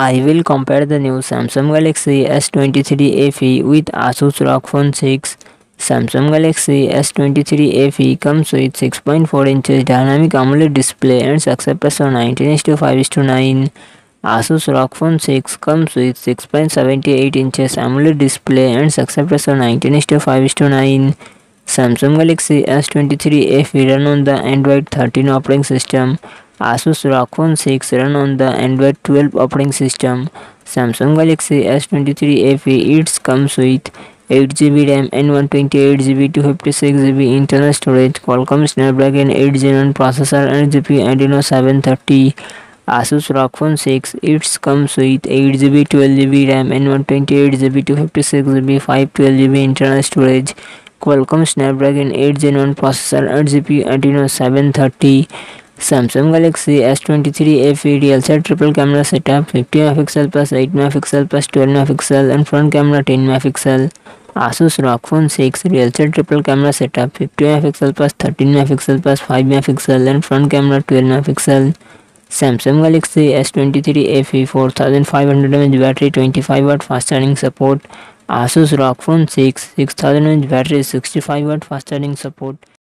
I will compare the new Samsung Galaxy S23 FE with Asus ROG Phone 6. Samsung Galaxy S23 FE comes with 6.4 inches dynamic AMOLED display and success ratio 19:5 9. Asus ROG Phone 6 comes with 6.78 inches AMOLED display and success ratio 19:5 9. Samsung Galaxy S23 FE run on the Android 13 operating system. Asus Phone 6 run on the Android 12 operating system. Samsung Galaxy S23 FE it comes with 8GB RAM and 128GB 256GB internal storage, Qualcomm Snapdragon 8 Gen 1 processor and GPU Adreno 730. Asus ROG Phone 6 it comes with 8GB 12GB RAM and 128GB 256GB 512GB internal storage. Qualcomm Snapdragon 8 Gen 1 processor and GPU Adreno 730. Samsung Galaxy S twenty three F E D L set triple camera setup fifty megapixel plus eight megapixel plus twelve megapixel and front camera ten megapixel Asus ROG phone six real set triple camera setup fifty megapixel plus thirteen megapixel plus five megapixel and front camera twelve megapixel Samsung Galaxy S twenty three F E four thousand five hundred M battery twenty five watt fast charging support Asus ROG phone six six thousand M H battery sixty five watt fast charging support